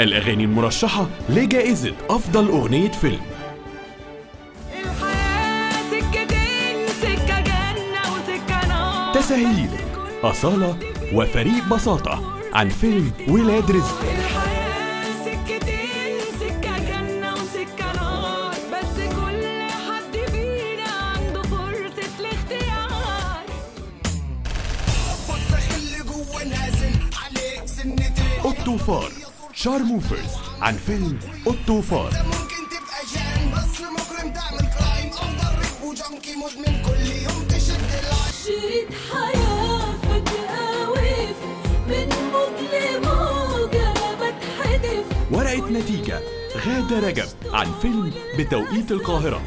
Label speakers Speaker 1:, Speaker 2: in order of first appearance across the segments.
Speaker 1: الأغاني المرشحة لجائزة أفضل أغنية فيلم. تسهيل أصالة وفريق بساطة عن فيلم ولاد رزق.
Speaker 2: الحياة
Speaker 1: فار شارموفرز عن فيلم أوتو فار
Speaker 3: ممكن تبقى جان بس مجرم تعمل كرايم أو ضرب وجنكي مدمن كل يوم تشد العين
Speaker 2: شريط حياة فجأة وقف من موج لموجة بتحدف
Speaker 1: ورقة نتيجة غادة رجب عن فيلم بتوقيت القاهرة.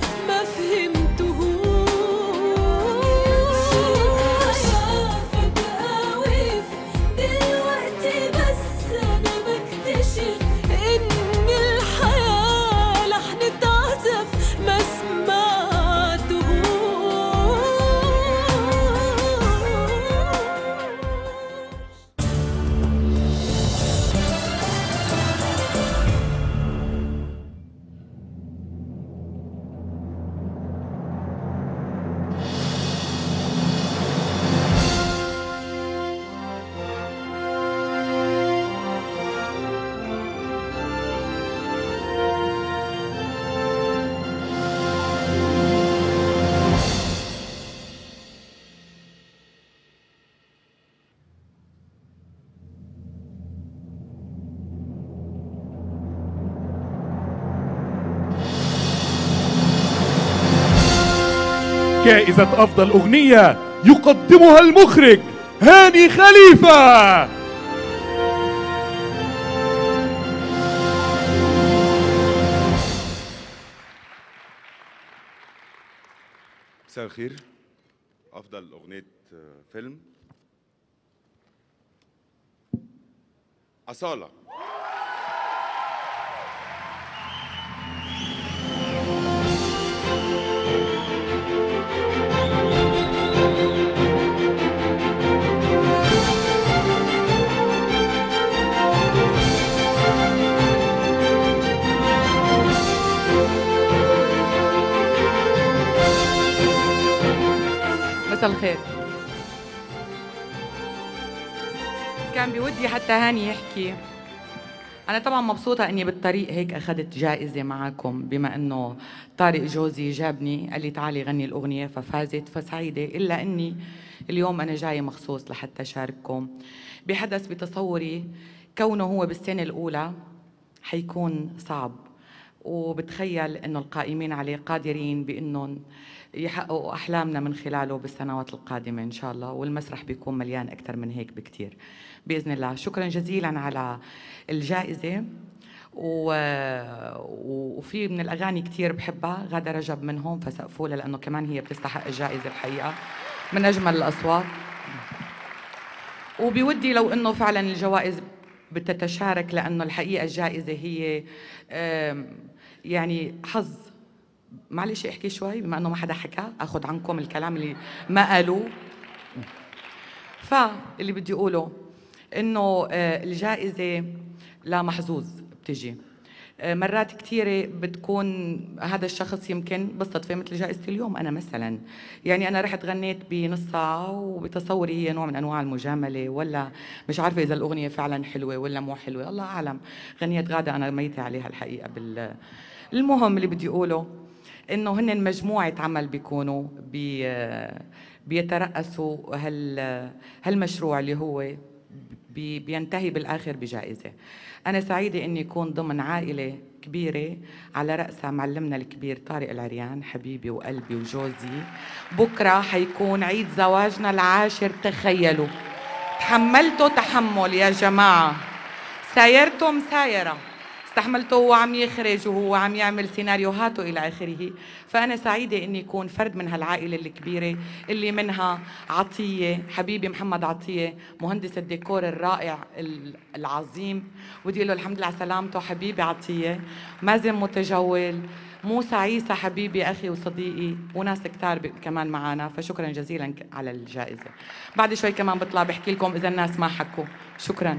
Speaker 4: جائزة أفضل أغنية يقدمها المخرج هاني خليفة.
Speaker 5: مساء الخير. أفضل أغنية آه، فيلم. أصالة.
Speaker 6: مساء الخير. كان بودي حتى هاني يحكي. أنا طبعا مبسوطة إني بالطريق هيك أخذت جائزة معكم بما إنه طارق جوزي جابني قال لي تعالي غني الأغنية ففازت فسعيدة إلا إني اليوم أنا جاية مخصوص لحتى أشارككم. بحدث بتصوري كونه هو بالسنة الأولى حيكون صعب. وبتخيل إنه القائمين عليه قادرين بإنهم يحققوا أحلامنا من خلاله بالسنوات القادمة إن شاء الله والمسرح بيكون مليان أكثر من هيك بكثير بإذن الله. شكرا جزيلا على الجائزة. و... وفي من الأغاني كثير بحبها. غادة رجب منهم فسقفوا لأنه كمان هي بتستحق الجائزة الحقيقة. من أجمل الأصوات. وبودي لو إنه فعلا الجوائز بتتشارك لأنه الحقيقة الجائزة هي يعني حظ. معلش احكي شوي بما إنه ما حدا حكى آخذ عنكم الكلام اللي ما قالوه. فاللي بدي أقوله إنه آه، الجائزة لا محظوظ بتجي. مرات كثيرة بتكون هذا الشخص يمكن بصدفة مثل جائزة اليوم أنا مثلا. يعني أنا رحت غنيت بنص ساعة وبتصوري هي نوع من أنواع المجاملة ولا مش عارفة إذا الأغنية فعلا حلوة ولا مو حلوة. الله أعلم. غنيت غادة أنا ميتة عليها الحقيقة بال. المهم اللي بدي أقوله إنه هن مجموعة عمل بيكونوا بي بيترأسوا هال هالمشروع اللي هو بينتهي بالآخر بجائزة. أنا سعيدة إني أكون ضمن عائلة كبيرة على راسها معلمنا الكبير طارق العريان حبيبي وقلبي وجوزي. بكرة حيكون عيد زواجنا العاشر تخيلوا. تحملته تحمل يا جماعة. سايرته مسايره. استحملته وهو عم يخرج وهو عم يعمل سيناريوهاته إلى آخره. فأنا سعيدة إني اكون فرد من هالعائلة الكبيرة اللي منها عطية حبيبي محمد عطية مهندس الديكور الرائع ال- العظيم. ودي له الحمد لله على سلامته. حبيبي عطية مازن متجول. موسى عيسى حبيبي أخي وصديقي وناس كتار كمان معنا فشكرا جزيلا على الجائزة. بعد شوي كمان بطلع بحكي لكم إذا الناس ما حكوا. شكرا.